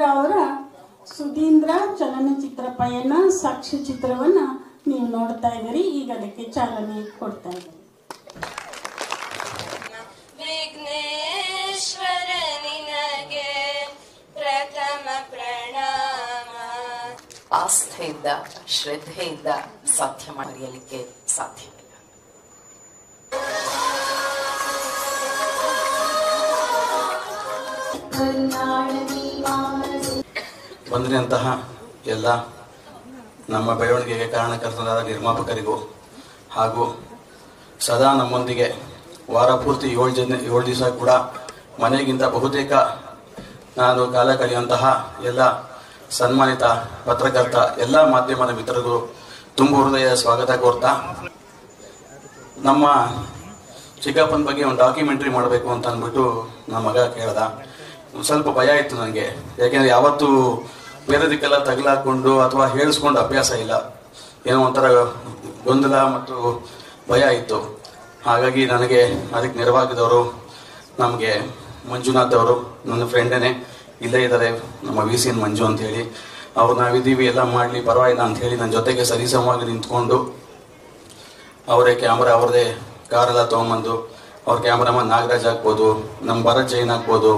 ಸುಧೀಂದ್ರ ಅವರ ಸುಧೀಂದ್ರ ಚಲನಚಿತ್ರ ಪಯಣ ಸಾಕ್ಷ್ಯಚಿತ್ರವನ್ನ ನೀವು ನೋಡ್ತಾ ಇದ್ದೀರಿ. ಈಗ ಅದಕ್ಕೆ ಚಾಲನೆ ಕೊಡ್ತಾ ಇದ್ದೀರಿ ವಿಘ್ನೇಶ್ವರ ನಿನಗೆ ಪ್ರಥಮ ಪ್ರಣಾಮ. ಆಸ್ಥೆಯಿಂದ ಶ್ರದ್ಧೆಯಿಂದ ಸಾಧ್ಯ ಮಾಡಲಿಕ್ಕೆ ಸಾಧ್ಯವಿಲ್ಲ ಬಂದಿರುವಂತಹ ಎಲ್ಲ ನಮ್ಮ ಬೆಳವಣಿಗೆಗೆ ಕಾರಣಕರ್ತರಾದ ನಿರ್ಮಾಪಕರಿಗೂ ಹಾಗೂ ಸದಾ ನಮ್ಮೊಂದಿಗೆ ವಾರ ಪೂರ್ತಿ ಏಳು ಜನ, ಏಳು ದಿವಸ ಕೂಡ ಮನೆಗಿಂತ ಬಹುತೇಕ ನಾನು ಕಾಲ ಕಳೆಯುವಂತಹ ಎಲ್ಲ ಸನ್ಮಾನಿತ ಪತ್ರಕರ್ತ, ಎಲ್ಲ ಮಾಧ್ಯಮದ ಮಿತ್ರರಿಗೂ ತುಂಬ ಹೃದಯ ಸ್ವಾಗತ ಕೋರ್ತಾ, ನಮ್ಮ ಚಿಕ್ಕಪ್ಪನ ಬಗ್ಗೆ ಒಂದು ಡಾಕ್ಯುಮೆಂಟ್ರಿ ಮಾಡಬೇಕು ಅಂತ ಅಂದ್ಬಿಟ್ಟು ನಮ್ಮ ಮಗ ಕೇಳ್ದ. ಸ್ವಲ್ಪ ಭಯ ಇತ್ತು ನನಗೆ ಯಾಕೆಂದ್ರೆ ಯಾವತ್ತೂ ಬೇರೆದಕ್ಕೆಲ್ಲ ತಗಲಾಕೊಂಡು ಅಥವಾ ಹೇಳಿಸ್ಕೊಂಡು ಅಭ್ಯಾಸ ಇಲ್ಲ. ಏನೋ ಒಂಥರ ಗೊಂದಲ ಮತ್ತು ಭಯ ಇತ್ತು. ಹಾಗಾಗಿ ನನಗೆ ಅದಕ್ಕೆ ನೆರವಾಗಿದವರು ನಮಗೆ ಮಂಜುನಾಥ್ ಅವರು, ನನ್ನ ಫ್ರೆಂಡೇನೆ. ಇಲ್ಲೇ ಇದ್ದಾರೆ ನಮ್ಮ ವಿ ಸಿ ಎನ್ ಮಂಜು ಅಂತ ಹೇಳಿ ಅವ್ರು ನಾವಿದ್ದೀವಿ, ಎಲ್ಲ ಮಾಡಲಿ, ಪರವಾಗಿಲ್ಲ ಅಂತ ಹೇಳಿ ನನ್ನ ಜೊತೆಗೆ ಸರಿಸಮವಾಗಿ ನಿಂತ್ಕೊಂಡು ಅವರೇ ಕ್ಯಾಮ್ರಾ ಅವ್ರದೇ ಕಾರೆಲ್ಲ ತೊಗೊಂಬಂದು ಅವ್ರ ಕ್ಯಾಮ್ರಾಮನ್ ನಾಗರಾಜ್ ಆಗ್ಬೋದು ನಮ್ಮ ಭರತ್ ಜೈನ್ ಆಗ್ಬೋದು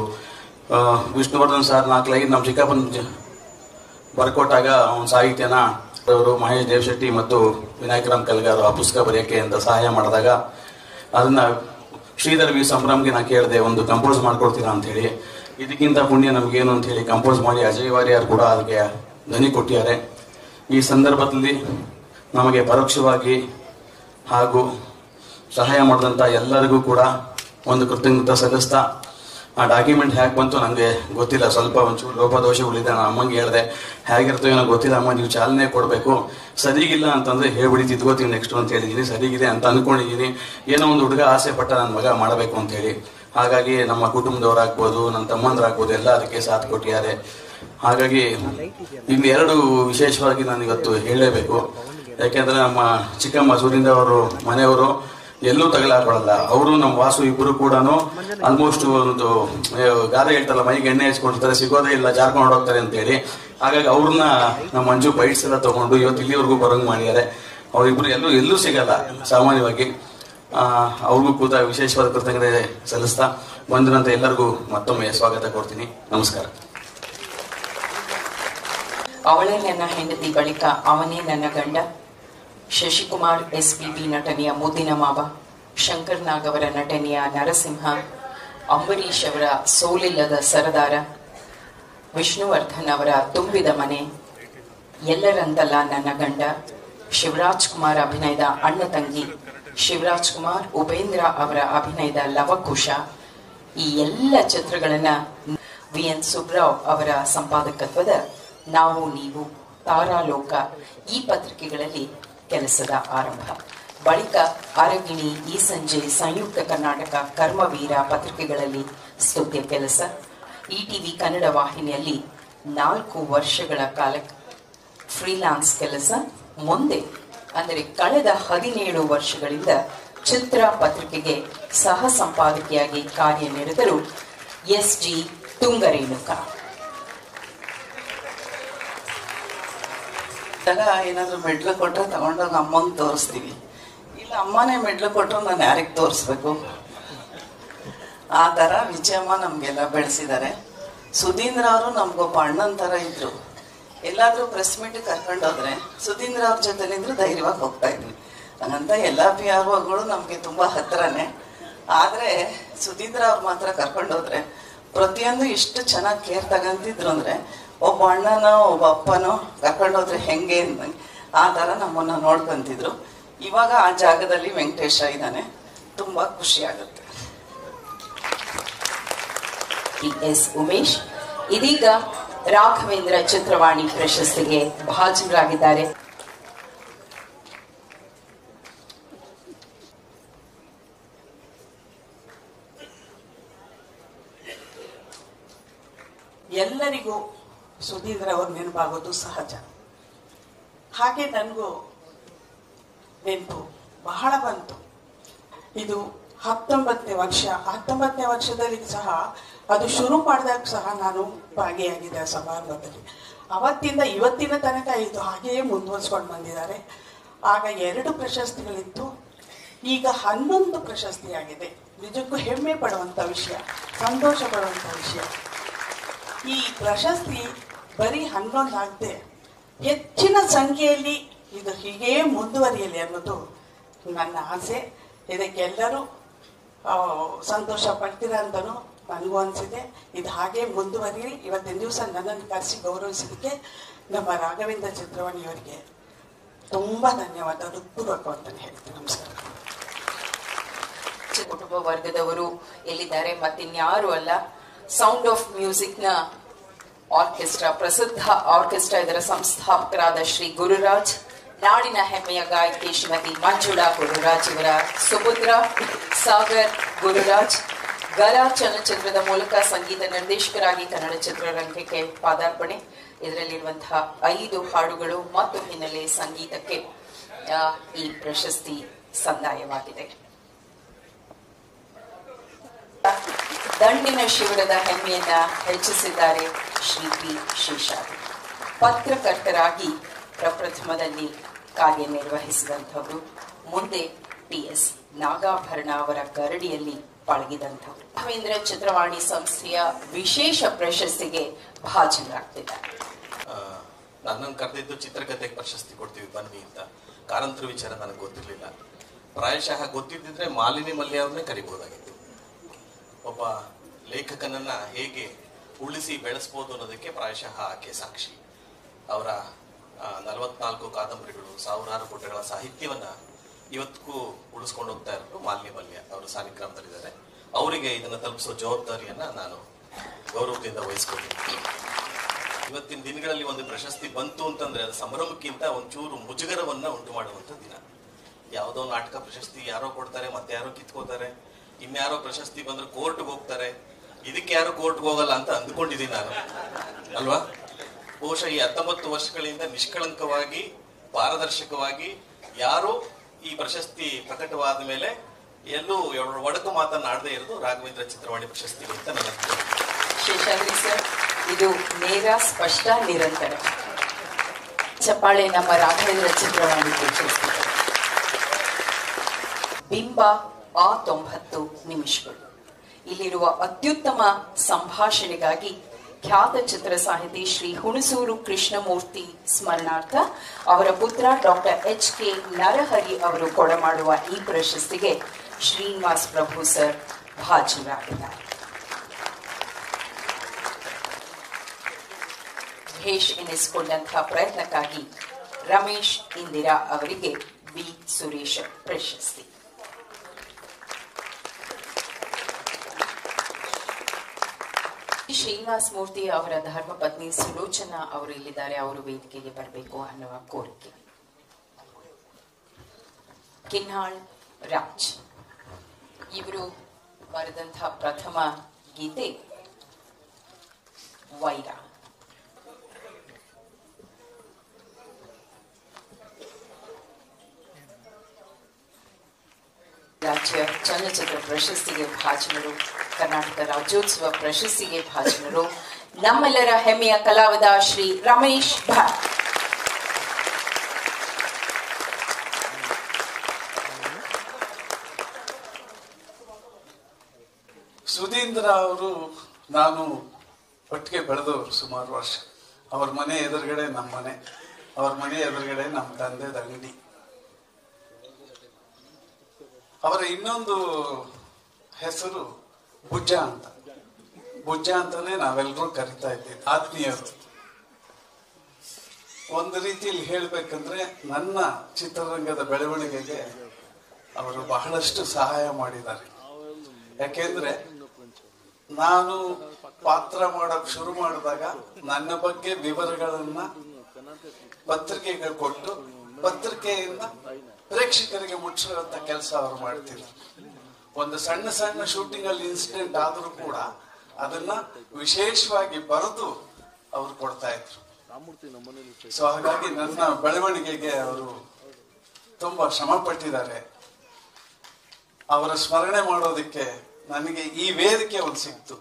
ವಿಷ್ಣುವರ್ಧನ್ ಸರ್ ನಾಲ್ಕು ಲೈನ್ ನಮ್ಮ ಚಿಕ್ಕಪ್ಪನ ಬರ್ಕೊಟ್ಟಾಗ ಅವನ ಸಾಹಿತ್ಯನ ಅವರು ಮಹೇಶ್ ದೇವಶೆಟ್ಟಿ ಮತ್ತು ವಿನಾಯಕರಾಮ್ ಕಲ್ಗಾರ್ ಆ ಪುಸ್ತಕ ಬರೆಯೋಕ್ಕೆ ಅಂತ ಸಹಾಯ ಮಾಡಿದಾಗ ಅದನ್ನ ಶ್ರೀಧರ್ ವಿ ಸಂಭ್ರಮ್ಗೆ ನಾನು ಕೇಳಿದೆ, ಒಂದು ಕಂಪೋಸ್ ಮಾಡ್ಕೊಡ್ತೀರಾ ಹೇಳಿ ಇದಕ್ಕಿಂತ ಪುಣ್ಯ ನಮಗೇನು ಹೇಳಿ ಕಂಪೋಸ್ ಮಾಡಿ ಅಜಯ್ ವಾರಿಯರ್ ಕೂಡ ಅದಕ್ಕೆ ಧ್ವನಿ ಕೊಟ್ಟಿದ್ದಾರೆ. ಈ ಸಂದರ್ಭದಲ್ಲಿ ನಮಗೆ ಪರೋಕ್ಷವಾಗಿ ಹಾಗೂ ಸಹಾಯ ಮಾಡಿದಂಥ ಎಲ್ಲರಿಗೂ ಕೂಡ ಒಂದು ಕೃತಜ್ಞತೆ ಸಲ್ಲಿಸ್ತಾ ಆ ಡಾಕ್ಯುಮೆಂಟ್ ಹ್ಯಾಕ್ ಬಂತು ನನಗೆ ಗೊತ್ತಿಲ್ಲ. ಸ್ವಲ್ಪ ಒಂಚೂರು ಲೋಪದೋಷಗಳಿದೆ ನಾನು ಅಮ್ಮಂಗೆ ಹೇಳಿದೆ, ಹೇಗಿರ್ತೋ ಏನೋ ಗೊತ್ತಿಲ್ಲ ಅಮ್ಮ, ನೀವು ಚಾಲನೆ ಕೊಡಬೇಕು. ಸರಿಗಿಲ್ಲ ಅಂತಂದ್ರೆ ಹೇಳ್ಬಿಡಿ ತಿದ್ಕೋತೀವಿ ನೆಕ್ಸ್ಟ್ ಅಂತ ಹೇಳಿದ್ದೀನಿ ಸರಿಗಿದೆ ಅಂತ ಅಂದ್ಕೊಂಡಿದ್ದೀನಿ ಏನೋ ಒಂದು ಹುಡುಗ ಆಸೆ ಪಟ್ಟ ನನ್ನ ಮಗ ಮಾಡಬೇಕು ಅಂತೇಳಿ ಹಾಗಾಗಿ ನಮ್ಮ ಕುಟುಂಬದವರಾಗ್ಬೋದು ನನ್ನ ತಮ್ಮಂದ್ರಾಗ್ಬೋದು ಎಲ್ಲ ಅದಕ್ಕೆ ಸಾಥ್ ಕೊಟ್ಟಿದ್ದಾರೆ ಹಾಗಾಗಿ ಇಲ್ಲಿ ಎರಡು ವಿಶೇಷವಾಗಿ ನಾನು ಇವತ್ತು ಹೇಳಲೇಬೇಕು. ಯಾಕೆಂದರೆ ನಮ್ಮ ಚಿಕ್ಕಮ್ಮ ಸೂರಿಂದ ಅವರು ಮನೆಯವರು ಎಲ್ಲೂ ತಗಲಾಕೊಳ್ಳಲ್ಲ ಅವರು ನಮ್ಮ ವಾಸು ಇಬ್ಬರು ಕೂಡ ಆಲ್ಮೋಸ್ಟ್ ಒಂದು ಗಾದೆ ಹೇಳ್ತಾರಲ್ಲ ಮೈಗೆ ಎಣ್ಣೆ ಹಚ್ಕೊಂಡಿರ್ತಾರೆ ಸಿಗೋದೇ ಇಲ್ಲ ಜಾರ್ಕೊಂಡು ಹೋಗ್ತಾರೆ ಅಂತ ಹೇಳಿ ಹಾಗಾಗಿ ಅವ್ರನ್ನ ನಮ್ಮ ಮಂಜು ಬೈಟ್ಸ್ ಎಲ್ಲ ತಗೊಂಡು ಇವತ್ತು ಇಲ್ಲಿವರೆಗೂ ಬರಂಗ್ ಮಾಡಿದ್ದಾರೆ. ಅವರಿಬ್ರು ಎಲ್ಲೂ ಎಲ್ಲೂ ಸಿಗಲ್ಲ ಸಾಮಾನ್ಯವಾಗಿ. ಆ, ಅವ್ರಿಗೂ ಕೂಡ ವಿಶೇಷವಾದ ಕೃತಜ್ಞತೆ ಸಲ್ಲಿಸ್ತಾ ಬಂದಿರಂತ ಎಲ್ಲರಿಗೂ ಮತ್ತೊಮ್ಮೆ ಸ್ವಾಗತ ಕೊಡ್ತೀನಿ. ನಮಸ್ಕಾರ. ಅವಳೇ ನನ್ನ ಹೆಂಡತಿ ಬಳಿಕ ಅವನೇ ನನ್ನ ಗಂಡ. ಶಶಿಕುಮಾರ್ ಎಸ್ ಪಿ ಬಿ ನಟನೆಯ ಮುದ್ದಿನ ಮಾವ ಶಂಕರ್ ನಾಗ್ ಅವರ ನಟನೆಯ ನರಸಿಂಹ, ಅಂಬರೀಷ್ ಅವರ ಸೋಲಿಲ್ಲದ ಸರದಾರ, ವಿಷ್ಣುವರ್ಧನ್ ಅವರ ತುಂಬಿದ ಮನೆ ಎಲ್ಲರಂತಲ್ಲ ನನ್ನ ಗಂಡ, ಶಿವರಾಜ್ ಕುಮಾರ್ ಅಭಿನಯದ ಅಣ್ಣ ತಂಗಿ, ಶಿವರಾಜ್ ಕುಮಾರ್, ಉಪೇಂದ್ರ ಅವರ ಅಭಿನಯದ ಲವಕುಶ, ಈ ಎಲ್ಲ ಚಿತ್ರಗಳನ್ನ ವಿ. ಎನ್. ಸುಬ್ರಾವ್ ಅವರ ಸಂಪಾದಕತ್ವದ ನಾವು, ನೀವು, ತಾರಾಲೋಕ ಈ ಪತ್ರಿಕೆಗಳಲ್ಲಿ ಕೆಲಸದ ಆರಂಭ. ಬಳಿಕ ಅರಗಿಣಿ ಈ ಸಂಜೆ ಸಂಯುಕ್ತ ಕರ್ನಾಟಕ ಕರ್ಮವೀರ ಪತ್ರಿಕೆಗಳಲ್ಲಿ ಸ್ತುತ್ಯ ಕೆಲಸ. ಇಟಿವಿ ಟಿವಿ ಕನ್ನಡ ವಾಹಿನಿಯಲ್ಲಿ ನಾಲ್ಕು ವರ್ಷಗಳ ಕಾಲ ಫ್ರೀಲಾನ್ಸ್ ಕೆಲಸ. ಮುಂದೆ, ಅಂದರೆ ಕಳೆದ ಹದಿನೇಳು ವರ್ಷಗಳಿಂದ ಚಿತ್ರ ಪತ್ರಿಕೆಗೆ ಸಹ ಸಂಪಾದಕಿಯಾಗಿ ಕಾರ್ಯನಿರತರು ಎಸ್ ಜಿ ತುಂಗರೇಣುಕಾ. ಆಗ ಏನಾದರೂ ಮೆಡ್ಲು ಕೊಟ್ಟರೆ ತಗೊಂಡೋಗಿ ಅಮ್ಮಂಗೆ ತೋರಿಸ್ತೀವಿ. ಇಲ್ಲ, ಅಮ್ಮನೇ ಮೆಡ್ಲು ಕೊಟ್ಟರು ನಾನು ಯಾರಿಗೆ ತೋರಿಸ್ಬೇಕು? ಆ ಥರ ವಿಜಯಮ್ಮ ನಮಗೆಲ್ಲ ಬೆಳೆಸಿದ್ದಾರೆ. ಸುಧೀಂದ್ರ ಅವರು ನಮ್ಗೊಬ್ಬ ಅಣ್ಣನ ಥರ ಇದ್ರು. ಎಲ್ಲಾದರೂ ಪ್ರೆಸ್ ಮೀಟ್ ಕರ್ಕೊಂಡೋದ್ರೆ ಸುಧೀಂದ್ರ ಅವ್ರ ಜೊತೆಲಿದ್ರು ಧೈರ್ಯವಾಗಿ ಹೋಗ್ತಾ ಇದ್ವಿ. ಹಂಗಂತ ಎಲ್ಲ ಪಿ ಆರ್ ಒಗಳು ನಮಗೆ ತುಂಬ ಹತ್ರನೇ. ಆದರೆ ಸುಧೀಂದ್ರ ಅವ್ರು ಮಾತ್ರ ಕರ್ಕೊಂಡೋದ್ರೆ ಪ್ರತಿಯೊಂದು ಇಷ್ಟು ಚೆನ್ನಾಗಿ ಕೇರ್ ತಗೊಂತಿದ್ರು ಅಂದ್ರೆ ಒಬ್ಬ ಅಣ್ಣನೋ ಒಬ್ಬ ಅಪ್ಪನೋ ಕರ್ಕೊಂಡೋದ್ರೆ ಹೆಂಗೆ ಅಂದಂಗೆ ಆ ಥರ ನಮ್ಮನ್ನ ನೋಡ್ಕೊಂತಿದ್ರು. ಇವಾಗ ಆ ಜಾಗದಲ್ಲಿ ವೆಂಕಟೇಶ ಇದ್ದಾನೆ. ತುಂಬಾ ಖುಷಿ ಆಗುತ್ತೆ. ಎಸ್ ಉಮೇಶ್. ಇದೀಗ ರಾಘವೇಂದ್ರ ಚಿತ್ರವಾಣಿ ಪ್ರಶಸ್ತಿಗೆ ಭಾಜನರಾಗಿದ್ದಾರೆ. ಎಲ್ಲರಿಗೂ ಸುಧೀಂದ್ರ ಅವ್ರ ನೆನಪಾಗೋದು ಸಹಜ. ಹಾಗೆ ನನಗೂ ನೆನಪು ಬಹಳ ಬಂತು. ಇದು ಹತ್ತೊಂಬತ್ತನೇ ವರ್ಷ. ಹತ್ತೊಂಬತ್ತನೇ ವರ್ಷದಲ್ಲಿ ಸಹ ಅದು ಶುರು ಮಾಡಿದಾಗ ಸಹ ನಾನು ಭಾಗಿಯಾಗಿದ್ದೆ ಸಮಾರಂಭದಲ್ಲಿ. ಅವತ್ತಿಂದ ಇವತ್ತಿನ ತನಕ ಇದು ಹಾಗೆಯೇ ಮುಂದುವರಿಸ್ಕೊಂಡು ಬಂದಿದ್ದಾರೆ. ಆಗ ಎರಡು ಪ್ರಶಸ್ತಿಗಳಿತ್ತು. ಈಗ ಹನ್ನೊಂದು ಪ್ರಶಸ್ತಿಯಾಗಿದೆ. ನಿಜಕ್ಕೂ ಹೆಮ್ಮೆ ಪಡುವಂಥ ವಿಷಯ, ಸಂತೋಷ ಪಡುವಂಥ ವಿಷಯ. ಈ ಪ್ರಶಸ್ತಿ ಬರೀ ಹನ್ನೊಂದು ಆಗದೆ ಹೆಚ್ಚಿನ ಸಂಖ್ಯೆಯಲ್ಲಿ ಇದು ಹೀಗೇ ಮುಂದುವರಿಯಲಿ ಅನ್ನೋದು ನನ್ನ ಆಸೆ. ಇದಕ್ಕೆಲ್ಲರೂ ಸಂತೋಷ ಪಡ್ತೀರಾ ಅಂತಲೂ ನನಗೂ ಅನಿಸಿದೆ. ಇದು ಹಾಗೆ ಮುಂದುವರಿಯಲಿ. ಇವತ್ತಿನ ದಿವಸ ನನ್ನನ್ನು ಕರೆಸಿ ಗೌರವಿಸಿದಕ್ಕೆ ನಮ್ಮ ರಾಘವೇಂದ್ರ ಚಿತ್ರವಾಣಿಯವರಿಗೆ ತುಂಬ ಧನ್ಯವಾದ. ಹೃತ್ಪೂರ್ವಕ ಅಂತಲೇ ಹೇಳ್ತೀನಿ. ನಮಸ್ಕಾರ. ಕುಟುಂಬ ವರ್ಗದವರು ಎಲ್ಲಿದ್ದಾರೆ? ಮತ್ತಿನ್ಯಾರು ಅಲ್ಲ. ಸೌಂಡ್ ಆಫ್ ಮ್ಯೂಸಿಕ್ನ ಆರ್ಕೆಸ್ಟ್ರಾ, ಪ್ರಸಿದ್ಧ ಆರ್ಕೆಸ್ಟ್ರಾ ಇದರ ಸಂಸ್ಥಾಪಕರಾದ ಶ್ರೀ ಗುರುರಾಜ್, ನಾಡಿನ ಹೆಮ್ಮೆಯ ಗಾಯಕಿ ಶ್ರೀಮತಿ ಮಂಜುಳಾ ಗುರುರಾಜ್ ಇವರ ಸುಭದ್ರ ಸಾಗರ್ ಗುರುರಾಜ್. ಗಲ ಚಲನಚಿತ್ರದ ಮೂಲಕ ಸಂಗೀತ ನಿರ್ದೇಶಕರಾಗಿ ಕನ್ನಡ ಚಿತ್ರರಂಗಕ್ಕೆ ಪಾದಾರ್ಪಣೆ. ಇದರಲ್ಲಿರುವಂತಹ ಐದು ಹಾಡುಗಳು ಮತ್ತು ಹಿನ್ನೆಲೆ ಸಂಗೀತಕ್ಕೆ ಈ ಪ್ರಶಸ್ತಿ ಸಂದಾಯವಾಗಿದೆ. ದಂಡಿನ ಶಿಬಿರದ ಹೆಮ್ಮೆಯನ್ನ ಹೆಚ್ಚಿಸಿದ್ದಾರೆ ಶ್ರೀ ಪಿ ಶೇಷಾದ್ರಿ ಪತ್ರಕರ್ತರಾಗಿ ಪ್ರಪ್ರಥಮದಲ್ಲಿ ಕಾರ್ಯನಿರ್ವಹಿಸಿದಂಥವರು ಮುಂದೆ ಟಿ ಎಸ್ ನಾಗಾಭರಣ ಅವರ ಗರಡಿಯಲ್ಲಿ ಪಳಗಿದಂಥವರು ರಾಘವೇಂದ್ರ ಚಿತ್ರವಾಣಿ ಸಂಸ್ಥೆಯ ವಿಶೇಷ ಪ್ರಶಸ್ತಿಗೆ ಭಾಜನರಾಗ್ತಿದ್ದಾರೆ. ನನ್ನನ್ನು ಕರೆದಿದ್ದು ಚಿತ್ರಕಥೆಗೆ ಪ್ರಶಸ್ತಿ ಕೊಡ್ತೀವಿ, ಬನ್ನಿ ಅಂತ. ಕಾರಂತರ ವಿಚಾರ ನನಗೆ ಗೊತ್ತಿರಲಿಲ್ಲ. ಪ್ರಾಯಶಃ ಗೊತ್ತಿದ್ದಿದ್ರೆ ಮಾಲಿನಿ ಮಲ್ಯ ಅವ್ರನ್ನೇ ಕರಿಬಹುದಾಗಿತ್ತು. ಒಬ್ಬ ಲೇಖಕನನ್ನ ಹೇಗೆ ಉಳಿಸಿ ಬೆಳೆಸ್ಬೋದು ಅನ್ನೋದಕ್ಕೆ ಪ್ರಾಯಶಃ ಆಕೆ ಸಾಕ್ಷಿ. ಅವರ ನಲವತ್ನಾಲ್ಕು ಕಾದಂಬರಿಗಳು, ಸಾವಿರಾರು ಪುಟಗಳ ಸಾಹಿತ್ಯವನ್ನ ಇವತ್ತಿಗೂ ಉಳಿಸ್ಕೊಂಡು ಹೋಗ್ತಾ ಇರೋದು ಮಾಲ್ಯ ಮಲ್ಯ ಅವರು ಸಾಲಿಗ್ರಾಮದಲ್ಲಿದ್ದಾರೆ ಅವರಿಗೆ ಇದನ್ನ ತಲುಪಿಸೋ ಜವಾಬ್ದಾರಿಯನ್ನ ನಾನು ಗೌರವದಿಂದ ವಹಿಸ್ಕೊಂಡಿದ್ದೀನಿ ಇವತ್ತಿನ ದಿನಗಳಲ್ಲಿ ಒಂದು ಪ್ರಶಸ್ತಿ ಬಂತು ಅಂತಂದ್ರೆ ಅದು ಸಂಭ್ರಮಕ್ಕಿಂತ ಒಂಚೂರು ಮುಜುಗರವನ್ನ ಉಂಟು ಮಾಡುವಂತ ದಿನ. ಯಾವುದೋ ನಾಟಕ ಪ್ರಶಸ್ತಿ ಯಾರೋ ಕೊಡ್ತಾರೆ ಮತ್ತೆ ಯಾರೋ ಕಿತ್ಕೋತಾರೆ. ಇನ್ಯಾರೋ ಪ್ರಶಸ್ತಿ ಬಂದ್ರೆ ಕೋರ್ಟ್ಗೆ ಹೋಗ್ತಾರೆ. ಇದಕ್ಕೆ ಯಾರು ಕೋರ್ಟ್ಗೆ ಹೋಗಲ್ಲ ಅಂತ ಅಂದ್ಕೊಂಡಿದ್ದೀನಿ ನಾನು. ಅಲ್ವಾ? ಬಹುಶಃ ಈ ಹತ್ತೊಂಬತ್ತು ವರ್ಷಗಳಿಂದ ನಿಷ್ಕಳಂಕವಾಗಿ, ಪಾರದರ್ಶಕವಾಗಿ ಯಾರು ಈ ಪ್ರಶಸ್ತಿ ಪ್ರಕಟವಾದ ಮೇಲೆ ಎಲ್ಲೂ ಒಡಕು ಮಾತನಾಡದೇ ಇರೋದು ರಾಘವೇಂದ್ರ ಚಿತ್ರವಾಣಿ ಪ್ರಶಸ್ತಿ ಅಂತ ನನ್ನ. ಶೇಷಾದ್ರಿ ಸರ್, ಇದು ನೇರ, ಸ್ಪಷ್ಟ, ನಿರಂತರ. ಚಪ್ಪಾಳೆ ನಮ್ಮ ರಾಘವೇಂದ್ರ ಚಿತ್ರವಾಣಿ ಪ್ರಶಸ್ತಿ ಬಿಂಬ ಆ ತೊಂಬತ್ತು ನಿಮಿಷಗಳು. ಇಲ್ಲಿರುವ ಅತ್ಯುತ್ತಮ ಸಂಭಾಷಣೆಗಾಗಿ ಖ್ಯಾತ ಚಿತ್ರ ಸಾಹಿತಿ ಶ್ರೀ ಹುಣಸೂರು ಕೃಷ್ಣಮೂರ್ತಿ ಸ್ಮರಣಾರ್ಥ ಅವರ ಪುತ್ರ ಡಾಕ್ಟರ್ ಎಚ್ ಕೆ ನರಹರಿ ಅವರು ಕೊಡಮಾಡುವ ಈ ಪ್ರಶಸ್ತಿಗೆ ಶ್ರೀನಿವಾಸ್ ಪ್ರಭು ಸರ್ ಭಾಜನರಾಗಿದ್ದಾರೆ. ಮಹೇಶ್ ಎನಿಸಿಕೊಂಡಂತಹ ಪ್ರಯತ್ನಕ್ಕಾಗಿ ರಮೇಶ್ ಇಂದಿರಾ ಅವರಿಗೆ ಬಿ ಸುರೇಶ್ ಪ್ರಶಸ್ತಿ. ಶ್ರೀನಿವಾಸ್ ಮೂರ್ತಿ ಅವರ ಧರ್ಮಪತ್ನಿ ಸುಲೋಚನಾ ಅವರು ಇಲ್ಲಿದ್ದಾರೆ. ಅವರು ವೇದಿಕೆಗೆ ಬರಬೇಕು ಅನ್ನುವ ಕೋರಿಕೆ. ಕಿನ್ಹಾಳ್ ರಾಜ್. ಇವರು ಬರೆದಂತಹ ಪ್ರಥಮ ಗೀತೆ ವೈರ. ರಾಜ್ಯ ಚಲನಚಿತ್ರ ಪ್ರಶಸ್ತಿಗೆ ಭಾಜನರು ಕರ್ನಾಟಕ ರಾಜ್ಯೋತ್ಸವ ಪ್ರಶಸ್ತಿಗೆ ಭಾಜನರು. ನಮ್ಮೆಲ್ಲರ ಹೆಮ್ಮೆಯ ಕಲಾವಿದ ಶ್ರೀ ರಮೇಶ್ ಭಟ್ ಸುಧೀಂದ್ರ ಅವರು ನಾನು ಒಟ್ಟಿಗೆ ಬೆಳೆದವರು ಸುಮಾರು ವರ್ಷ. ಅವ್ರ ಮನೆ ಎದುರುಗಡೆ ನಮ್ಮ ಮನೆ. ಅವ್ರ ಮನೆ ಎದುರುಗಡೆ ನಮ್ಮ ತಂದೆ ಅಂಗಡಿ. ಅವರ ಇನ್ನೊಂದು ಹೆಸರು ಬುಜ್ಜ ಅಂತ. ಭುಜ ಅಂತಾನೆ ನಾವೆಲ್ಲರೂ ಕರಿತಾ ಇದ್ದೀವಿ, ಆತ್ಮೀಯರು. ಒಂದು ರೀತಿಯಲ್ಲಿ ಹೇಳ್ಬೇಕಂದ್ರೆ ನನ್ನ ಚಿತ್ರರಂಗದ ಬೆಳವಣಿಗೆಗೆ ಅವರು ಬಹಳಷ್ಟು ಸಹಾಯ ಮಾಡಿದ್ದಾರೆ. ಯಾಕೆಂದ್ರೆ ನಾನು ಪಾತ್ರ ಮಾಡಕ್ ಶುರು ಮಾಡಿದಾಗ ನನ್ನ ಬಗ್ಗೆ ವಿವರಗಳನ್ನ ಪತ್ರಿಕೆಗೆ ಕೊಟ್ಟು ಪತ್ರಿಕೆಯಿಂದ ಪ್ರೇಕ್ಷಕರಿಗೆ ಮುಟ್ಟಿಸುವಂತ ಕೆಲಸ ಅವರು ಮಾಡ್ತಿದ್ರು. ಒಂದು ಸಣ್ಣ ಸಣ್ಣ ಶೂಟಿಂಗ್ ಅಲ್ಲಿ ಇನ್ಸಿಡೆಂಟ್ ಆದರೂ ಕೂಡ ಅದನ್ನ ವಿಶೇಷವಾಗಿ ಬರೆದು ಅವ್ರು ಕೊಡ್ತಾ ಇದ್ರು. ಸೊ ಹಾಗಾಗಿ ನನ್ನ ಬೆಳವಣಿಗೆಗೆ ಅವರು ತುಂಬಾ ಶ್ರಮ ಪಟ್ಟಿದ್ದಾರೆ ಅವರ ಸ್ಮರಣೆ ಮಾಡೋದಕ್ಕೆ ನನಗೆ ಈ ವೇದಿಕೆ ಒಂದು ಸಿಕ್ತು.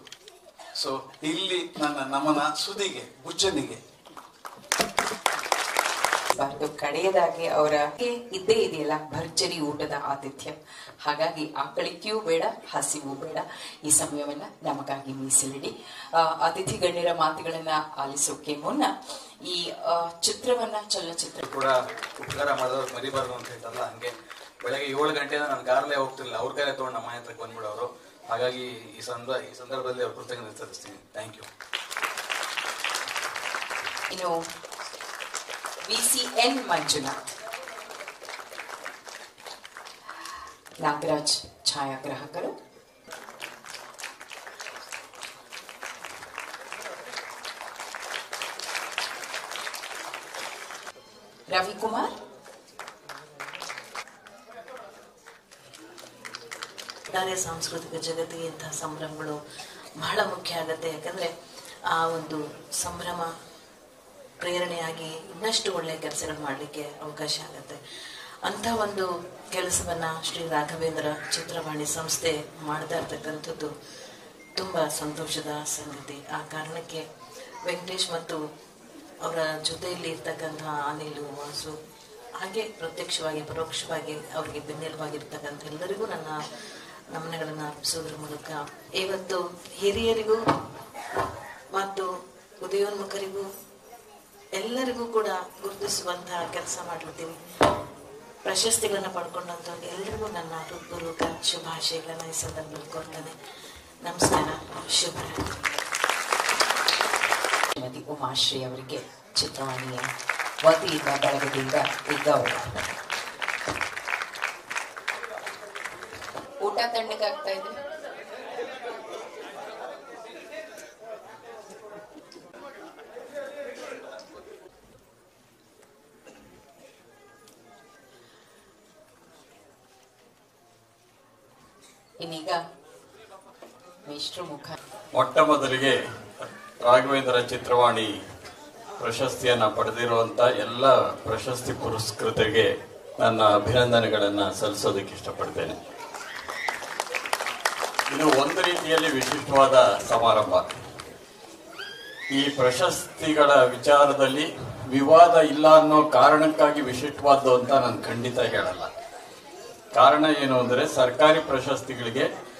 ಸೊ ಇಲ್ಲಿ ನನ್ನ ನಮನ ಸುದಿಗೆ ಬುಜ್ಜನಿಗೆ ಬಾರ್ದು ಕಡೆಯದಾಗಿ ಅವರ ಇದ್ದೇ ಇದೆಯಲ್ಲ ಭರ್ಜರಿ ಊಟದ ಆತಿಥ್ಯ. ಹಾಗಾಗಿ ಆಕಳಿಕೆಯೂ ಬೇಡ ಹಸಿವು ಬೇಡ. ಈ ಸಮಯವನ್ನ ನಮಗಾಗಿ ಮೀಸಲಿಡಿ. ಅತಿಥಿ ಗಣ್ಯರ ಮಾತುಗಳನ್ನ ಆಲಿಸೋಕೆ ಮುನ್ನ ಈ ಚಿತ್ರವನ್ನ ಚಲನಚಿತ್ರ ಕೂಡ ಉಪಕಾರ ಮಾಡಿದವ್ರು ಮರಿಬಾರ್ದು ಅಂತ ಹೇಳ್ತಲ್ಲ ಹಂಗೆ ಬೆಳಗ್ಗೆ ಏಳು ಗಂಟೆ ನಾನು ಗಾರ್ಲೇ ಹೋಗ್ತಿರ್ಲಿಲ್ಲ. ಅವ್ರ ಕೈಲೇ ತಗೊಂಡು ನಮ್ಮ ಮನೆ ಹತ್ರಕ್ಕೆ ಬಂದ್ಬಿಡೋರು. ಹಾಗಾಗಿ ಈ ಸಂದರ್ಭ ಈ ಸಂದರ್ಭದಲ್ಲಿ ಅವ್ರ ಕೃತಜ್ಞತೆ ಸಲ್ಲಿಸ್ತೀನಿ. ಥ್ಯಾಂಕ್ ಯು ಇನ್ನು V C N Manjunath Nagaraj ಛಾಯಾಗ್ರಾಹಕರು Ravikumar ಒಟ್ಟಾರೆ ಸಾಂಸ್ಕೃತಿಕ ಜಗತ್ತಿಗೆ ಇಂತಹ ಸಂಭ್ರಮಗಳು ಬಹಳ ಮುಖ್ಯ ಆಗುತ್ತೆ. ಯಾಕಂದ್ರೆ ಆ ಒಂದು ಸಂಭ್ರಮ ಪ್ರೇರಣೆಯಾಗಿ ಇನ್ನಷ್ಟು ಒಳ್ಳೆಯ ಕೆಲಸಗಳು ಮಾಡಲಿಕ್ಕೆ ಅವಕಾಶ ಆಗುತ್ತೆ. ಅಂಥ ಒಂದು ಕೆಲಸವನ್ನ ಶ್ರೀ ರಾಘವೇಂದ್ರ ಚಿತ್ರವಾಣಿ ಸಂಸ್ಥೆ ಮಾಡ್ತಾ ಇರ್ತಕ್ಕಂಥದ್ದು ತುಂಬ ಸಂತೋಷದ ಸಂಗತಿ. ಆ ಕಾರಣಕ್ಕೆ ವೆಂಕಟೇಶ್ ಮತ್ತು ಅವರ ಜೊತೆಯಲ್ಲಿ ಇರ್ತಕ್ಕಂಥ ಅನಿಲು ವಾಸು ಹಾಗೆ ಪ್ರತ್ಯಕ್ಷವಾಗಿ, ಪರೋಕ್ಷವಾಗಿ ಅವರಿಗೆ ಬೆನ್ನೆಲುಬಾಗಿರ್ತಕ್ಕಂಥ ಎಲ್ಲರಿಗೂ ನನ್ನ ನಮನಗಳನ್ನು ಅರ್ಪಿಸೋದ್ರ ಮೂಲಕ ಇವತ್ತು ಹಿರಿಯರಿಗೂ ಮತ್ತು ಉದಯೋನ್ಮುಖರಿಗೂ ಎಲ್ಲರಿಗೂ ಕೂಡ ಗುರುತಿಸುವಂತಹ ಕೆಲಸ ಮಾಡಿರ್ತೀವಿ ಪ್ರಶಸ್ತಿಗಳನ್ನ ಪಡ್ಕೊಂಡಂತ ಎಲ್ಲರಿಗೂ ನನ್ನ ಹೃತ್ಪೂರ್ವಕ ಶುಭಾಶಯಗಳನ್ನ ಈ ಸಂದರ್ಭದಲ್ಲಿ ಕೋರ್ತೇನೆ. ನಮಸ್ಕಾರ. ಶುಭರಾತ್ರಿ ಶ್ರೀಮತಿ ಉಮಾಶ್ರೀ ಅವರಿಗೆ ಚಿತ್ರವಾಣಿಯ ವತಿಯಿಂದ ಬಳಗದಿಂದ ಈ ಊಟ ತಣ್ಣಗಾಗ್ತಾ ಇದೆ. ಮೊಟ್ಟ ಮೊದಲಿಗೆ ರಾಘವೇಂದ್ರ ಚಿತ್ರವಾಣಿ ಪ್ರಶಸ್ತಿಯನ್ನ ಪಡೆದಿರುವಂತ ಎಲ್ಲ ಪ್ರಶಸ್ತಿ ಪುರಸ್ಕೃತರಿಗೆ ನನ್ನ ಅಭಿನಂದನೆಗಳನ್ನು ಸಲ್ಲಿಸೋದಕ್ಕೆ ಇಷ್ಟಪಡ್ತೇನೆ. ಇದು ಒಂದು ರೀತಿಯಲ್ಲಿ ವಿಶಿಷ್ಟವಾದ ಸಮಾರಂಭ. ಈ ಪ್ರಶಸ್ತಿಗಳ ವಿಚಾರದಲ್ಲಿ ವಿವಾದ ಇಲ್ಲ ಅನ್ನೋ ಕಾರಣಕ್ಕಾಗಿ ವಿಶಿಷ್ಟವಾದ್ದು ಅಂತ ನಾನು ಖಂಡಿತ ಹೇಳಲ್ಲ. ಕಾರಣ ಏನು ಅಂದರೆ ಸರ್ಕಾರಿ ಪ್ರಶಸ್ತಿಗಳಿಗೆ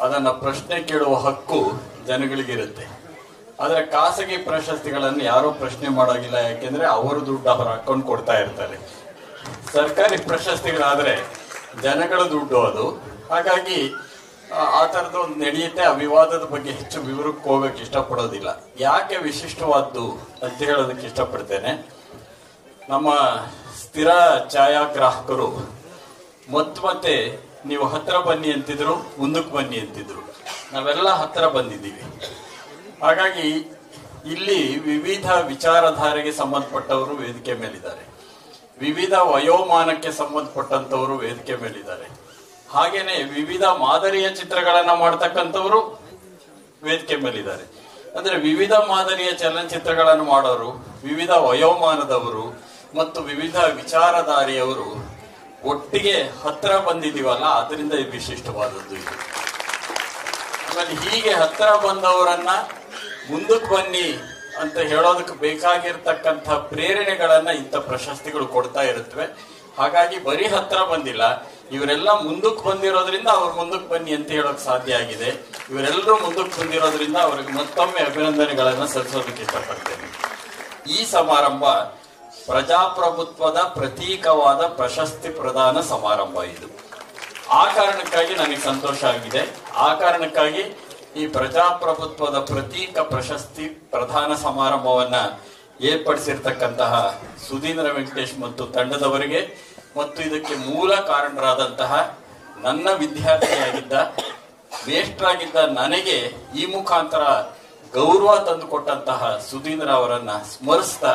ಅದನ್ನ ಪ್ರಶ್ನೆ ಕೇಳುವ ಹಕ್ಕು ಜನಗಳಿಗಿರುತ್ತೆ. ಆದರೆ ಖಾಸಗಿ ಪ್ರಶಸ್ತಿಗಳನ್ನು ಯಾರೂ ಪ್ರಶ್ನೆ ಮಾಡೋಗಿಲ್ಲ ಯಾಕೆಂದ್ರೆ ಅವರು ದುಡ್ಡು ಅವರ ಅಕೌಂಟ್ ಕೊಡ್ತಾ ಇರ್ತಾರೆ. ಸರ್ಕಾರಿ ಪ್ರಶಸ್ತಿಗಳಾದ್ರೆ ಜನಗಳ ದುಡ್ಡು ಅದು. ಹಾಗಾಗಿ, ಆ- ಥರದ ಒಂದು ನಡೆಯುತ್ತೆ, ಆ ವಿವಾದದ ಬಗ್ಗೆ ಹೆಚ್ಚು ವಿವರಕ್ಕೆ ಹೋಗಕ್ಕೆ ಇಷ್ಟಪಡೋದಿಲ್ಲ. ಯಾಕೆ ವಿಶಿಷ್ಟವಾದ್ದು ಅಂತ ಹೇಳೋದಕ್ಕೆ ಇಷ್ಟಪಡ್ತೇನೆ. ನಮ್ಮ ಸ್ಥಿರ ಛಾಯಾಗ್ರಾಹಕರು ಮತ್ತೆ ಮತ್ತೆ ನೀವು ಹತ್ತಿರ ಬನ್ನಿ ಅಂತಿದ್ರು, ಮುಂದಕ್ಕೆ ಬನ್ನಿ ಅಂತಿದ್ರು. ನಾವೆಲ್ಲ ಹತ್ತಿರ ಬಂದಿದ್ದೀವಿ. ಹಾಗಾಗಿ ಇಲ್ಲಿ ವಿವಿಧ ವಿಚಾರಧಾರೆಗೆ ಸಂಬಂಧಪಟ್ಟವರು ವೇದಿಕೆ ಮೇಲಿದ್ದಾರೆ. ವಿವಿಧ ವಯೋಮಾನಕ್ಕೆ ಸಂಬಂಧಪಟ್ಟಂತವರು ವೇದಿಕೆ ಮೇಲಿದ್ದಾರೆ. ಹಾಗೇನೆ ವಿವಿಧ ಮಾದರಿಯ ಚಿತ್ರಗಳನ್ನ ಮಾಡ್ತಕ್ಕಂಥವರು ವೇದಿಕೆ ಮೇಲಿದ್ದಾರೆ. ಅಂದ್ರೆ ವಿವಿಧ ಮಾದರಿಯ ಚಲನಚಿತ್ರಗಳನ್ನು ಮಾಡೋರು, ವಿವಿಧ ವಯೋಮಾನದವರು ಮತ್ತು ವಿವಿಧ ವಿಚಾರಧಾರಿಯವರು ಒಟ್ಟಿಗೆ ಹತ್ತಿರ ಬಂದಿದ್ದೀವಲ್ಲ, ಅದರಿಂದ ಇದು ವಿಶಿಷ್ಟವಾದದ್ದು ಇದು. ಆಮೇಲೆ ಹೀಗೆ ಹತ್ತಿರ ಬಂದವರನ್ನ ಮುಂದಕ್ಕೆ ಬನ್ನಿ ಅಂತ ಹೇಳೋದಕ್ಕೆ ಬೇಕಾಗಿರ್ತಕ್ಕಂಥ ಪ್ರೇರಣೆಗಳನ್ನ ಇಂಥ ಪ್ರಶಸ್ತಿಗಳು ಕೊಡ್ತಾ ಇರುತ್ತವೆ. ಹಾಗಾಗಿ ಬರೀ ಹತ್ರ ಬಂದಿಲ್ಲ, ಇವರೆಲ್ಲ ಮುಂದಕ್ಕೆ ಬಂದಿರೋದ್ರಿಂದ ಅವ್ರು ಮುಂದಕ್ಕೆ ಬನ್ನಿ ಅಂತ ಹೇಳೋಕ್ ಸಾಧ್ಯ ಆಗಿದೆ. ಇವರೆಲ್ಲರೂ ಮುಂದಕ್ಕೆ ಬಂದಿರೋದ್ರಿಂದ ಅವ್ರಿಗೆ ಮತ್ತೊಮ್ಮೆ ಅಭಿನಂದನೆಗಳನ್ನು ಸಲ್ಲಿಸೋದಕ್ಕೆ ಇಷ್ಟಪಡ್ತೇನೆ. ಈ ಸಮಾರಂಭ ಪ್ರಜಾಪ್ರಭುತ್ವದ ಪ್ರತೀಕವಾದ ಪ್ರಶಸ್ತಿ ಪ್ರದಾನ ಸಮಾರಂಭ ಇದು. ಆ ಕಾರಣಕ್ಕಾಗಿ ನನಗೆ ಸಂತೋಷ ಆಗಿದೆ. ಆ ಕಾರಣಕ್ಕಾಗಿ ಈ ಪ್ರಜಾಪ್ರಭುತ್ವದ ಪ್ರತೀಕ ಪ್ರಶಸ್ತಿ ಪ್ರಧಾನ ಸಮಾರಂಭವನ್ನ ಏರ್ಪಡಿಸಿರ್ತಕ್ಕಂತಹ ಸುಧೀಂದ್ರ ವೆಂಕಟೇಶ್ ಮತ್ತು ತಂಡದವರಿಗೆ ಮತ್ತು ಇದಕ್ಕೆ ಮೂಲ ಕಾರಣರಾದಂತಹ ನನ್ನ ವಿದ್ಯಾರ್ಥಿಯಾಗಿದ್ದ, ಮೇಷ್ಟ್ರಾಗಿದ್ದ ನನಗೆ ಈ ಮುಖಾಂತರ ಗೌರವ ತಂದುಕೊಟ್ಟಂತಹ ಸುಧೀಂದ್ರ ಅವರನ್ನ ಸ್ಮರಿಸ್ತಾ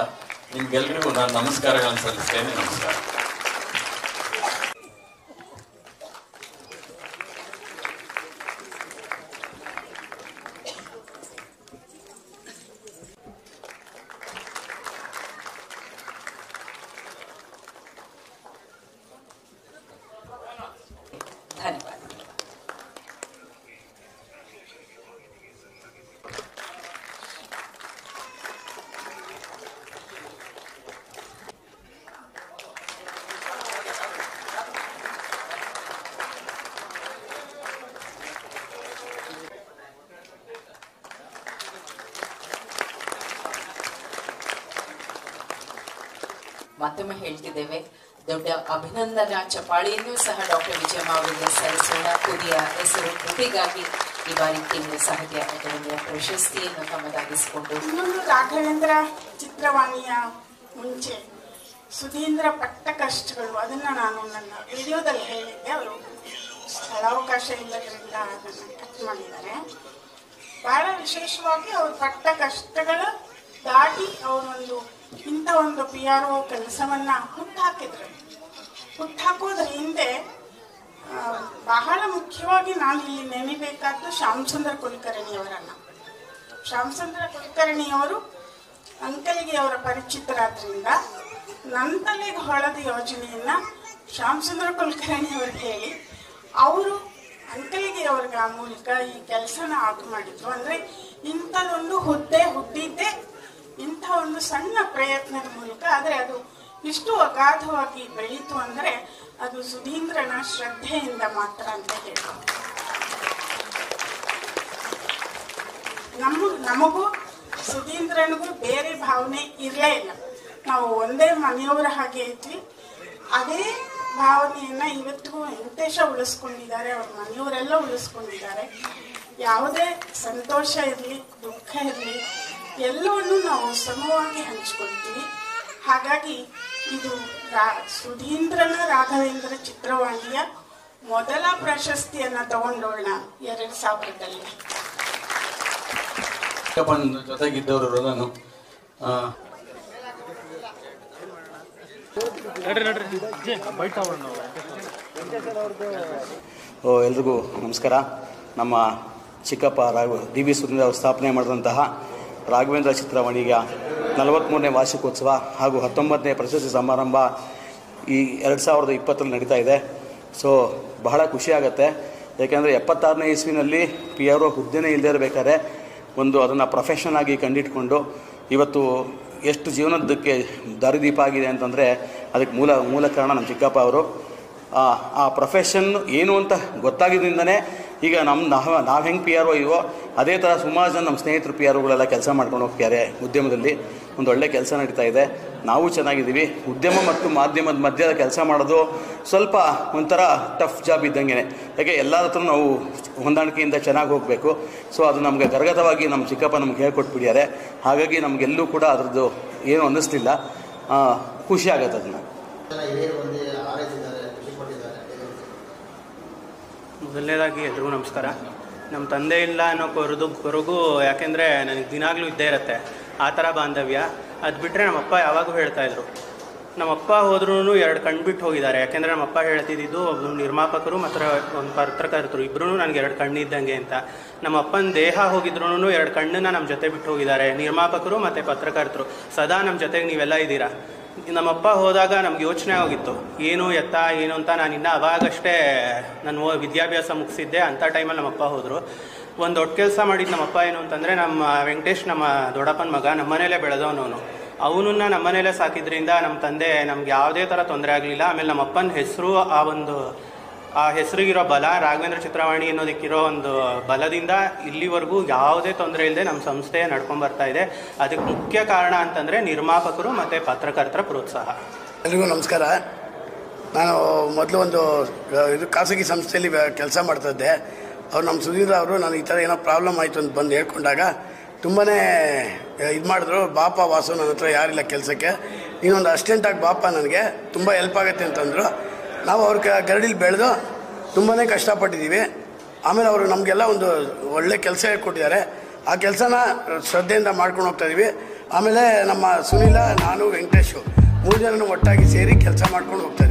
ನಿಮ್ಗೆಲ್ರಿಗೂ ನಾನು ನಮಸ್ಕಾರಗಳನ್ನು ಸಲ್ಲಿಸ್ತೇನೆ. ನಮಸ್ಕಾರ ಧನ್ಯವಾದ ಮತ್ತೊಮ್ಮೆ ಹೇಳ್ತಿದ್ದೇವೆ. ದೊಡ್ಡ ಅಭಿನಂದನಾ ಚಪಾಳಿಯನ್ನು ಸಹ ಡಾಕ್ಟರ್ ವಿಜಯಮ್ಮ ಅವರಿಗೆ ಸಲ್ಲಿಸೋಣ. ಕುರಿಯ ಹೆಸರು ಕೃತಿಗಾಗಿ ಈ ಬಾರಿ ಕೇಂದ್ರ ಸಾಹಿತ್ಯ ಅಕಾಡೆಮಿಯ ಪ್ರಶಸ್ತಿಯನ್ನು ತಮ್ಮದಾಗಿಸಿಕೊಂಡು. ಇನ್ನೊಂದು ರಾಘವೇಂದ್ರ ಚಿತ್ರವಾಣಿಯ ಮುಂಚೆ ಸುಧೀಂದ್ರ ಪಟ್ಟ ಕಷ್ಟಗಳು ಅದನ್ನ ನಾನು ನನ್ನ ವಿಡಿಯೋದಲ್ಲಿ ಹೇಳಿದ್ದೆ. ಅವರು ಸ್ಥಳಾವಕಾಶ ಇಲ್ಲದರಿಂದ ಅದನ್ನು ಕಟ್ ಮಾಡಿದ್ದಾರೆ. ಬಹಳ ವಿಶೇಷವಾಗಿ ಅವರು ಪಟ್ಟ ಕಷ್ಟಗಳ ದಾಟಿ ಅವರೊಂದು ಇಂಥ ಒಂದು ಪಿ ಆರ್ ಒ ಕೆಲಸವನ್ನ ಹುಟ್ಟಾಕಿದ್ರು. ಹುಟ್ಟಾಕೋದ್ರ ಹಿಂದೆ ಬಹಳ ಮುಖ್ಯವಾಗಿ ನಾನು ಇಲ್ಲಿ ನೆನೆಬೇಕಾದ್ದು ಶ್ಯಾಮಸುಂದರ ಕುಲಕರ್ಣಿಯವರನ್ನ. ಶ್ಯಾಮಸುಂದರ ಕುಲಕರ್ಣಿಯವರು ಅಂಕಲಿಗೆ ಅವರ ಪರಿಚಿತರಾದ್ರಿಂದ ನನ್ನ ತಲೆಗೆ ಹೊಳದ ಯೋಜನೆಯನ್ನ ಶ್ಯಾಮಸುಂದರ ಕುಲಕರ್ಣಿ ಅವ್ರಿಗೆ ಹೇಳಿ, ಅವರು ಅಂಕಲಿಗೆ ಅವ್ರಿಗೆ ಆ ಮೂಲಕ ಈ ಕೆಲಸನ ಆಗ ಮಾಡಿದ್ರು. ಅಂದ್ರೆ ಇಂಥದೊಂದು ಹುದ್ದೆ ಹುಟ್ಟಿದ್ದೆ ಇಂಥ ಒಂದು ಸಣ್ಣ ಪ್ರಯತ್ನದ ಮೂಲಕ, ಆದರೆ ಅದು ಇಷ್ಟು ಅಗಾಧವಾಗಿ ಬೆಳೀತು ಅಂದರೆ ಅದು ಸುಧೀಂದ್ರನ ಶ್ರದ್ಧೆಯಿಂದ ಮಾತ್ರ ಅಂತ ಹೇಳ್ಬೋದು. ನಮ್ಮ ನಮಗೂ ಸುಧೀಂದ್ರನಿಗೂ ಬೇರೆ ಭಾವನೆ ಇರಲೇ ಇಲ್ಲ. ನಾವು ಒಂದೇ ಮನೆಯವರ ಹಾಗೆ ಇದ್ವಿ. ಅದೇ ಭಾವನೆಯನ್ನ ಇವತ್ತಿಗೂ ವೆಂಕಟೇಶ ಉಳಿಸ್ಕೊಂಡಿದ್ದಾರೆ, ಅವ್ರ ಮನೆಯವರೆಲ್ಲ ಉಳಿಸ್ಕೊಂಡಿದ್ದಾರೆ. ಯಾವುದೇ ಸಂತೋಷ ಇರಲಿ, ದುಃಖ ಇರಲಿ ಎಲ್ಲವನ್ನು ನಾವು ಸಮವಾಗಿ ಹಂಚಿಕೊಳ್ತೀವಿ. ಹಾಗಾಗಿ ಇದು ರಾ- ಸುಧೀಂದ್ರನ ರಾಘವೇಂದ್ರ ಚಿತ್ರವಾಣಿಯ ಮೊದಲ ಪ್ರಶಸ್ತಿಯನ್ನು ತಗೊಂಡೋಣ ಎರಡು ಸಾವಿರದಲ್ಲಿ. ಜೊತೆಗಿದ್ದವರು ನಾನು ಓ ಎಲ್ರಿಗೂ ನಮಸ್ಕಾರ. ನಮ್ಮ ಚಿಕ್ಕಪ್ಪ ರಾಘು ಡಿ ವಿ ಸುಧೀಂದ್ರ ಅವರು ಸ್ಥಾಪನೆ ಮಾಡಿದಂತಹ ರಾಘವೇಂದ್ರ ಚಿತ್ರವಾಣಿಯ ನಲವತ್ತ್ಮೂರನೇ ವಾರ್ಷಿಕೋತ್ಸವ ಹಾಗೂ ಹತ್ತೊಂಬತ್ತನೇ ಪ್ರಶಸ್ತಿ ಸಮಾರಂಭ ಈ ಎರಡು ಸಾವಿರದ ಇಪ್ಪತ್ತರಲ್ಲಿ ನಡೀತಾ ಇದೆ. ಸೊ ಬಹಳ ಖುಷಿಯಾಗತ್ತೆ ಯಾಕೆಂದರೆ ಎಪ್ಪತ್ತಾರನೇ ಇಸ್ವಿನಲ್ಲಿ ಪಿ ಆರ್ ಒ ಹುದ್ದೆನೇ ಇಲ್ಲದೇ ಇರಬೇಕಾದ್ರೆ ಒಂದು ಅದನ್ನು ಪ್ರೊಫೆಷನ್ ಆಗಿ ಕಂಡಿಟ್ಕೊಂಡು ಇವತ್ತು ಎಷ್ಟು ಜೀವನದಕ್ಕೆ ದಾರಿದೀಪ ಆಗಿದೆ ಅಂತಂದರೆ ಅದಕ್ಕೆ ಮೂಲ ಮೂಲ ಕಾರಣ ನಮ್ಮ ಚಿಕ್ಕಪ್ಪ ಅವರು. ಆ ಆ ಪ್ರೊಫೆಷನ್ ಏನು ಅಂತ ಗೊತ್ತಾಗಿದ್ದರಿಂದನೇ ಈಗ ನಮ್ಮ ನಾವು ನಾವು ಹೆಂಗೆ ಪಿ ಆರ್ ಒ ಇವೋ, ಅದೇ ಥರ ಸುಮಾರು ಜನ ನಮ್ಮ ಸ್ನೇಹಿತರು ಪಿ ಆರ್ ಒಗಳೆಲ್ಲ ಕೆಲಸ ಮಾಡ್ಕೊಂಡು ಹೋಗ್ತಾರೆ ಉದ್ಯಮದಲ್ಲಿ. ಒಂದು ಒಳ್ಳೆ ಕೆಲಸ ನಡೀತಾ ಇದೆ. ನಾವು ಚೆನ್ನಾಗಿದ್ದೀವಿ. ಉದ್ಯಮ ಮತ್ತು ಮಾಧ್ಯಮದ ಮಧ್ಯದ ಕೆಲಸ ಮಾಡೋದು ಸ್ವಲ್ಪ ಒಂಥರ ಟಫ್ ಜಾಬ್ ಇದ್ದಂಗೆ ಯಾಕೆ ಎಲ್ಲರ ಹತ್ರ ನಾವು ಹೊಂದಾಣಿಕೆಯಿಂದ ಚೆನ್ನಾಗಿ ಹೋಗಬೇಕು. ಸೊ ಅದು ನಮಗೆ ಗರ್ಗತವಾಗಿ ನಮ್ಮ ಚಿಕ್ಕಪ್ಪ ನಮ್ಗೆ ಹೇಳ್ಕೊಟ್ಬಿಟ್ಟಿದ್ದಾರೆ ಹಾಗಾಗಿ ನಮಗೆಲ್ಲೂ ಕೂಡ ಅದರದ್ದು ಏನು ಅನ್ನಿಸ್ಲಿಲ್ಲ. ಖುಷಿ ಆಗುತ್ತೆ ಅದನ್ನು. ಮೊದಲನೇದಾಗಿ ಎಲ್ರಿಗೂ ನಮಸ್ಕಾರ. ನಮ್ಮ ತಂದೆ ಇಲ್ಲ ಅನ್ನೋ ಕೊರದು, ಕೊರಗು ಯಾಕೆಂದರೆ ನನಗೆ ದಿನಾಗಲೂ ಇದ್ದೇ ಇರುತ್ತೆ. ಆ ಥರ ಬಾಂಧವ್ಯ. ಅದು ಬಿಟ್ಟರೆ ನಮ್ಮಪ್ಪ ಯಾವಾಗೂ ಹೇಳ್ತಾ ಇದ್ರು. ನಮ್ಮಪ್ಪ ಹೋದ್ರೂ ಎರಡು ಕಣ್ಣು ಬಿಟ್ಟು ಹೋಗಿದ್ದಾರೆ. ಯಾಕೆಂದರೆ ನಮ್ಮಪ್ಪ ಹೇಳ್ತಿದ್ದು ಒಬ್ಬರು ನಿರ್ಮಾಪಕರು ಮತ್ತು ಒಂದು ಪತ್ರಕರ್ತರು. ಇಬ್ಬರೂ ನನಗೆ ಎರಡು ಕಣ್ಣು ಇದ್ದಂಗೆ ಅಂತ. ನಮ್ಮಪ್ಪನ ದೇಹ ಹೋಗಿದ್ರೂ ಎರಡು ಕಣ್ಣನ್ನ ನಮ್ಮ ಜೊತೆ ಬಿಟ್ಟು ಹೋಗಿದ್ದಾರೆ. ನಿರ್ಮಾಪಕರು ಮತ್ತು ಪತ್ರಕರ್ತರು. ಸದಾ ನಮ್ಮ ಜೊತೆಗೆ ನೀವೆಲ್ಲ ಇದ್ದೀರಾ? ನಮ್ಮಪ್ಪ ಹೋದಾಗ ನಮ್ಗೆ ಯೋಚನೆ ಆಗಿತ್ತು ಏನು ಎತ್ತ ಏನು ಅಂತ ನಾನು ಇನ್ನೂ ಅವಾಗಷ್ಟೇ ನಾನು ವಿದ್ಯಾಭ್ಯಾಸ ಮುಗಿಸಿದ್ದೆ ಅಂಥ ಟೈಮಲ್ಲಿ ನಮ್ಮಪ್ಪ ಹೋದರು. ಒಂದು ದೊಡ್ಡ ಕೆಲಸ ಮಾಡಿದ್ದು ನಮ್ಮಪ್ಪ ಏನು ಅಂತಂದರೆ, ನಮ್ಮ ವೆಂಕಟೇಶ್, ನಮ್ಮ ದೊಡ್ಡಪ್ಪನ ಮಗ, ನಮ್ಮ ಮನೇಲೇ ಬೆಳೆದವನು ಅವನು. ಅವನನ್ನ ನಮ್ಮ ಸಾಕಿದ್ರಿಂದ ನಮ್ಮ ತಂದೆ ನಮ್ಗೆ ಯಾವುದೇ ಥರ ತೊಂದರೆ ಆಗಲಿಲ್ಲ. ಆಮೇಲೆ ನಮ್ಮಪ್ಪನ ಹೆಸರು ಆ ಒಂದು ಆ ಹೆಸರಿಗಿರೋ ಬಲ ರಾಘವೇಂದ್ರ ಚಿತ್ರವಾಣಿ ಅನ್ನೋದಕ್ಕಿರೋ ಒಂದು ಬಲದಿಂದ ಇಲ್ಲಿವರೆಗೂ ಯಾವುದೇ ತೊಂದರೆ ಇಲ್ಲದೆ ನಮ್ಮ ಸಂಸ್ಥೆ ನಡ್ಕೊಂಡು ಬರ್ತಾ ಇದೆ. ಅದಕ್ಕೆ ಮುಖ್ಯ ಕಾರಣ ಅಂತಂದರೆ ನಿರ್ಮಾಪಕರು ಮತ್ತು ಪತ್ರಕರ್ತರ ಪ್ರೋತ್ಸಾಹ. ಎಲ್ರಿಗೂ ನಮಸ್ಕಾರ. ನಾನು ಮೊದಲು ಒಂದು ಇದು ಖಾಸಗಿ ಸಂಸ್ಥೆಯಲ್ಲಿ ಕೆಲಸ ಮಾಡ್ತಿದ್ದೆ. ಅವ್ರು ನಮ್ಮ ಸುಧೀರ್ ಅವರು ನಾನು ಈ ಥರ ಏನೋ ಪ್ರಾಬ್ಲಮ್ ಆಯಿತು ಅಂತ ಬಂದು ಹೇಳ್ಕೊಂಡಾಗ ತುಂಬಾ ಇದು ಮಾಡಿದ್ರು. ಬಾಪ ವಾಸು ನನ್ನ ಹತ್ರ ಯಾರಿಲ್ಲ ಕೆಲಸಕ್ಕೆ. ನೀನೊಂದು ಅಸಿಸ್ಟೆಂಟಾಗಿ ಬಾಪ ನನಗೆ. ತುಂಬ ಹೆಲ್ಪ್ ಆಗುತ್ತೆ ಅಂತಂದರು ನಾವು ಅವ್ರ ಗರಡಿಲಿ ಬೆಳೆದು ತುಂಬಾ ಕಷ್ಟಪಟ್ಟಿದ್ದೀವಿ. ಆಮೇಲೆ ಅವರು ನಮಗೆಲ್ಲ ಒಂದು ಒಳ್ಳೆ ಕೆಲಸ ಹೇಳ್ಕೊಟ್ಟಿದ್ದಾರೆ ಆ ಕೆಲಸನ ಶ್ರದ್ಧೆಯಿಂದ ಮಾಡ್ಕೊಂಡು ಹೋಗ್ತಾ ಇದೀವಿ. ಆಮೇಲೆ ನಮ್ಮ ಸುನೀಲ, ನಾನು, ವೆಂಕಟೇಶು ಮೂರು ಜನನು ಒಟ್ಟಾಗಿ ಸೇರಿ ಕೆಲಸ ಮಾಡ್ಕೊಂಡು ಹೋಗ್ತಾ